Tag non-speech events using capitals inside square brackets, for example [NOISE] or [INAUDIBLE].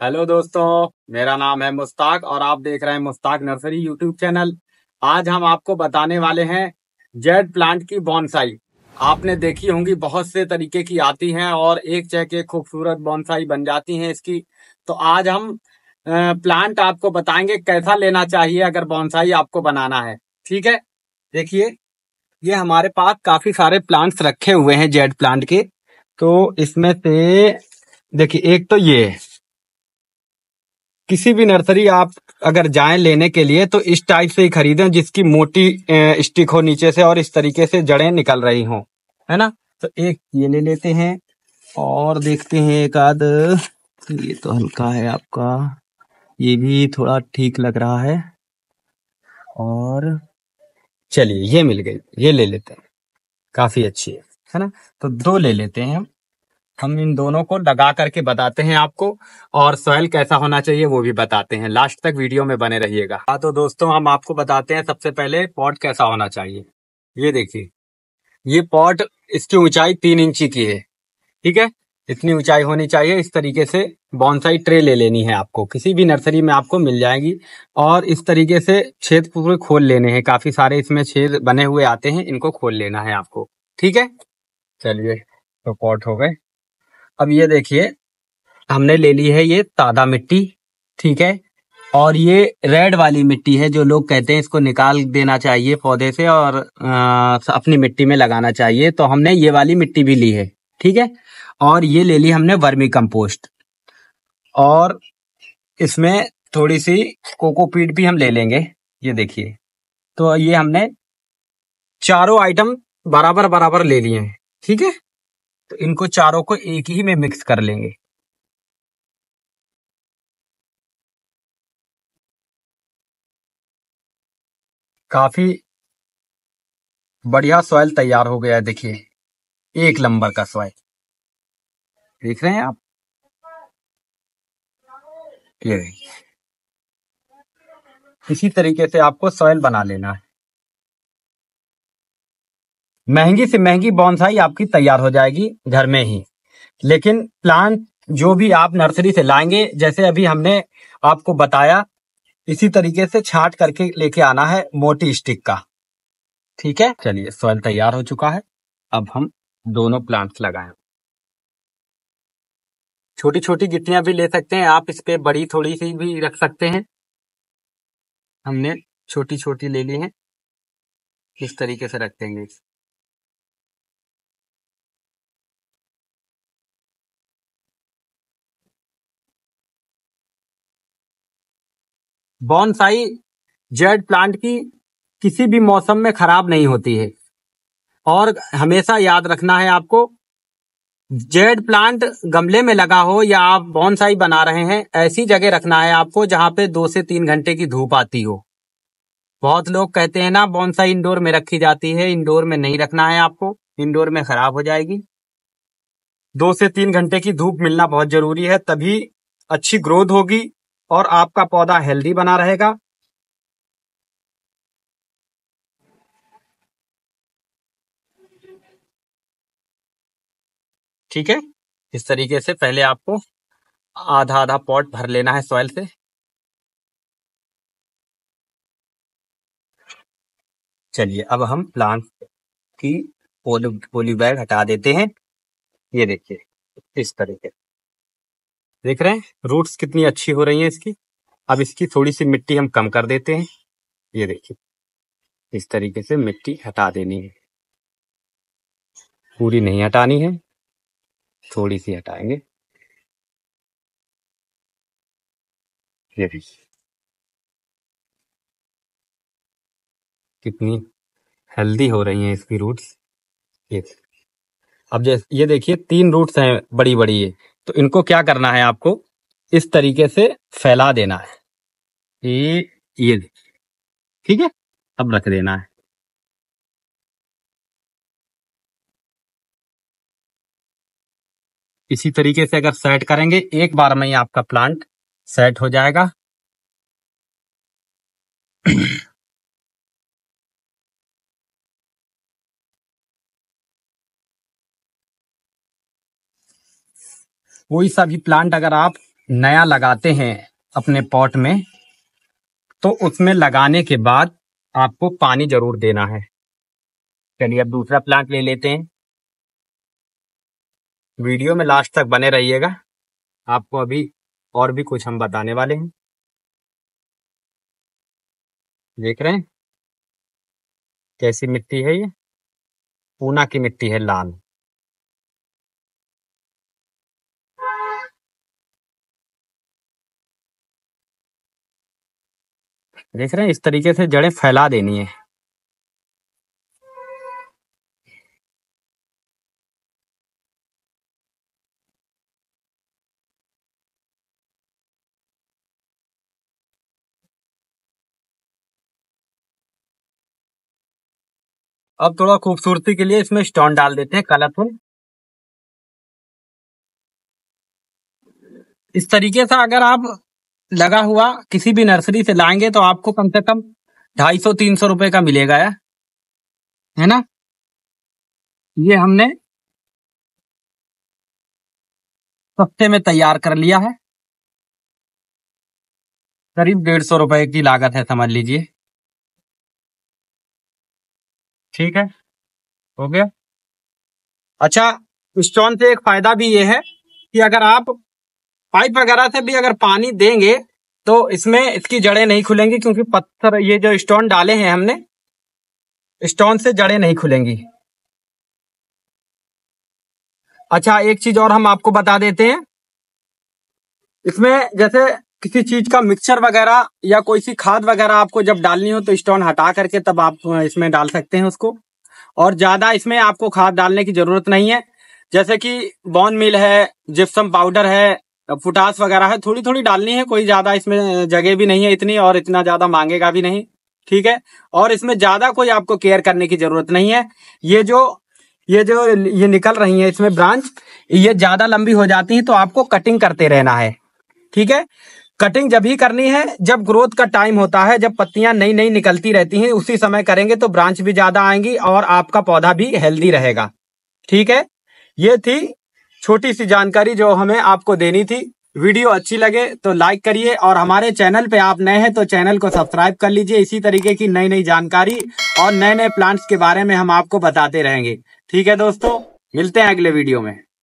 Hello दोस्तों, मेरा नाम है मुस्ताक और आप देख रहे हैं मुस्ताक नर्सरी यूट्यूब चैनल। आज हम आपको बताने वाले हैं जेड प्लांट की बॉन्साई। आपने देखी होंगी, बहुत से तरीके की आती हैं और एक चेक एक खूबसूरत बॉन्साई बन जाती हैं इसकी। तो आज हम प्लांट आपको बताएँगे कैसा लेना चाहिए अगर बॉन्साई आपको बनाना है। ठीक है? देखिए, ये हमारे पास काफ़ी सारे प्लांट्स रखे हुए हैं जेड प्लांट के। तो इसमें से, देखिए, एक तो ये है किसी भी नर्सरी आप अगर जाएँ लेने के लिए तो इस टाइप से ही खरीदें, जिसकी मोटी स्टिक हो नीचे से और इस तरीके से जड़ें निकल रही हो। है ना? तो एक ये ले लेते हैं और देखते हैं एक आध। ये तो हल्का है आपका। ये भी थोड़ा ठीक लग रहा है। और चलिए, ये मिल गई। ये ले लेते हैं। काफ़ी अच्छी है। है ना? तो दो ले लेते हैं। हम हम इन दोनों को लगा करके बताते हैं आपको, और सॉइल कैसा होना चाहिए वो भी बताते हैं। लास्ट तक वीडियो में बने रहिएगा। हाँ तो दोस्तों, हम आपको बताते हैं सबसे पहले पॉट कैसा होना चाहिए। ये देखिए, ये पॉट इसकी ऊंचाई तीन इंची की है, ठीक है? इतनी ऊंचाई होनी चाहिए, इस तरीके से बॉन्साई ट्रे ले लेनी है आपको। किसी भी नर्सरी में आपको मिल जाएगी, और इस तरीके से छेद पूरे खोल लेने हैं। काफ़ी सारे इसमें छेद बने हुए आते हैं, इनको खोल लेना है आपको, ठीक है? चलिए तो पॉट हो गए। अब ये देखिए हमने ले ली है ये तादा मिट्टी ठीक है? और ये रेड वाली मिट्टी है जो लोग कहते हैं इसको निकाल देना चाहिए पौधे से और आ, अपनी मिट्टी में लगाना चाहिए तो हमने ये वाली मिट्टी भी ली है ठीक है? और ये ले ली हमने वर्मी कंपोस्ट। और इसमें थोड़ी सी कोकोपीट भी हम ले लेंगे ये देखिए। तो ये हमने चारों आइटम बराबर बराबर ले लिए हैं ठीक है? तो इनको चारों को एक ही में मिक्स कर लेंगे। काफ़ी बढ़िया सॉइल तैयार हो गया है, देखिए। एक नंबर का सॉइल देख रहे हैं आप? ये इसी तरीके से आपको सॉइल बना लेना है। महँगी से महँगी बॉन्साई आपकी तैयार हो जाएगी घर में ही। लेकिन प्लांट जो भी आप नर्सरी से लाएँगे, जैसे अभी हमने आपको बताया, इसी तरीके से छाट करके लेके आना है मोटी स्टिक का। ठीक है? चलिए, सॉइल तैयार हो चुका है। अब हम दोनों प्लांट्स लगाएँ। छोटी छोटी गिट्टियाँ भी ले सकते हैं, आप इस पे बड़ी थोड़ी सी भी रख सकते हैं। हमने छोटी छोटी ले ली है। किस तरीके से रख बॉन्साई जेड प्लांट की किसी भी मौसम में खराब नहीं होती है। और हमेशा याद रखना है आपको, जेड प्लांट गमले में लगा हो या आप बॉन्साई बना रहे हैं, ऐसी जगह रखना है आपको जहाँ पे दो से तीन घंटे की धूप आती हो। बहुत लोग कहते हैं ना, बॉन्साई इंडोर में रखी जाती है, इंडोर में नहीं रखना है आपको, इंडोर में खराब हो जाएगी। दो से तीन घंटे की धूप मिलना बहुत ज़रूरी है, तभी अच्छी ग्रोथ होगी और आपका पौधा हेल्दी बना रहेगा। ठीक है? इस तरीके से पहले आपको आधा आधा पॉट भर लेना है सॉइल से। चलिए, अब हम प्लांट की पोली बैग हटा देते हैं। ये देखिए, इस तरीके देख रहे हैं रूट्स कितनी अच्छी हो रही हैं इसकी। अब इसकी थोड़ी सी मिट्टी हम कम कर देते हैं। ये देखिए, इस तरीके से मिट्टी हटा देनी है। पूरी नहीं हटानी है थोड़ी सी हटाएँगे। ये देखिए। कितनी हेल्दी हो रही हैं इसकी रूट्स ये अब जैसे, ये देखिए, तीन रूट्स हैं बड़ी बड़ी ये। तो इनको क्या करना है आपको? इस तरीके से फैला देना है। ये ये ठीक है? अब रख देना है। इसी तरीके से अगर सेट करेंगे, एक बार में ही आपका प्लांट सेट हो जाएगा। [CLEARS THROAT] कोई सा भी प्लांट अगर आप नया लगाते हैं अपने पॉट में तो उसमें लगाने के बाद आपको पानी ज़रूर देना है। चलिए अब दूसरा प्लांट ले लेते हैं। वीडियो में लास्ट तक बने रहिएगा। आपको अभी और भी कुछ हम बताने वाले हैं। देख रहे हैं? कैसी मिट्टी है ये? पूना की मिट्टी है लाल। देख रहे हैं, इस तरीके से जड़ें फैला देनी है। अब थोड़ा खूबसूरती के लिए इसमें स्टोन डाल देते हैं, कलरफुल। इस तरीके से अगर आप लगा हुआ, किसी भी नर्सरी से लाएँगे तो आपको कम से कम ढाई सौ, तीन सौ रुपए का मिलेगा, है? है ना? ये हमने सस्ते में तैयार कर लिया है। करीब डेढ़ सौ रुपए की लागत है, समझ लीजिए। ठीक है? हो गया? अच्छा स्टोन से एक फ़ायदा भी ये है कि अगर आप पाइप वगैरह से भी अगर पानी देंगे तो इसमें इसकी जड़ें नहीं खुलेंगी क्योंकि पत्थर, ये जो स्टोन डाले हैं हमने स्टोन से जड़ें नहीं खुलेंगी। अच्छा एक चीज़ और हम आपको बता देते हैं। इसमें जैसे किसी चीज़ का मिक्सचर वगैरह या कोई सी खाद वगैरह आपको जब डालनी हो तो स्टोन हटा करके तब आप इसमें डाल सकते हैं उसको। और ज़्यादा इसमें आपको खाद डालने की ज़रूरत नहीं है। जैसे कि बॉन मिल है जिप्सम पाउडर है फुटास वगैरह है थोड़ी थोड़ी डालनी है, कोई ज़्यादा इसमें जगह भी नहीं है इतनी और इतना ज़्यादा मांगेगा भी नहीं, ठीक है? और इसमें ज़्यादा कोई आपको केयर करने की ज़रूरत नहीं है। ये जो ये जो, ये निकल रही है इसमें ब्रांच, ये ज़्यादा लंबी हो जाती है तो आपको कटिंग करते रहना है, ठीक है? कटिंग जब ही करनी है, जब ग्रोथ का टाइम होता है, जब पत्तियाँ नई नई निकलती रहती हैं, उसी समय करेंगे तो ब्रांच भी ज़्यादा आएँगी और आपका पौधा भी हेल्दी रहेगा, ठीक है? ये थी छोटी सी जानकारी जो हमें आपको देनी थी। वीडियो अच्छी लगे तो लाइक करिए और हमारे चैनल पे आप नए हैं तो चैनल को सब्सक्राइब कर लीजिए। इसी तरीके की नई नई जानकारी और नए नए प्लांट्स के बारे में हम आपको बताते रहेंगे। ठीक है दोस्तों, मिलते हैं अगले वीडियो में।